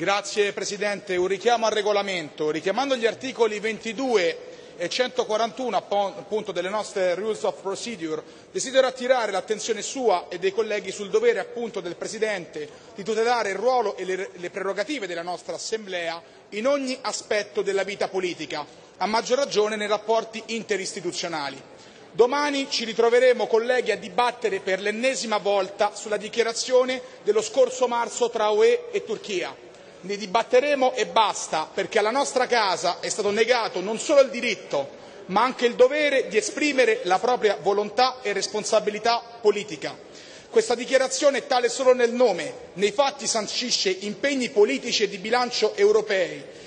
Grazie Presidente. Un richiamo al regolamento. Richiamando gli articoli 22 e 141 appunto delle nostre Rules of Procedure, desidero attirare l'attenzione sua e dei colleghi sul dovere appunto del Presidente di tutelare il ruolo e le prerogative della nostra Assemblea in ogni aspetto della vita politica, a maggior ragione nei rapporti interistituzionali. Domani ci ritroveremo, colleghi, a dibattere per l'ennesima volta sulla dichiarazione dello scorso marzo tra UE e Turchia ne dibatteremo e basta, perché alla nostra casa è stato negato non solo il diritto, ma anche il dovere di esprimere la propria volontà e responsabilità politica. Questa dichiarazione è tale solo nel nome, nei fatti sancisce impegni politici e di bilancio europei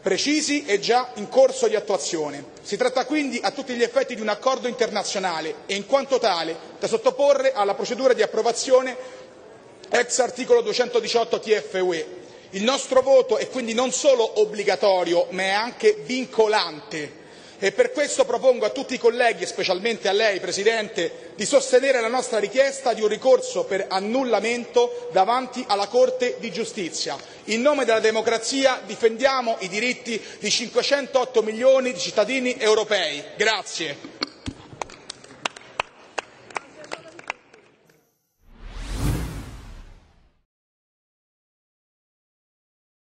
precisi e già in corso di attuazione. Si tratta quindi a tutti gli effetti di un accordo internazionale e in quanto tale da sottoporre alla procedura di approvazione ex articolo 218 TFUE il nostro voto è quindi non solo obbligatorio, ma è anche vincolante e per questo propongo a tutti i colleghi, e specialmente a lei Presidente, di sostenere la nostra richiesta di un ricorso per annullamento davanti alla Corte di giustizia. In nome della democrazia difendiamo i diritti di 508 milioni di cittadini europei. Grazie.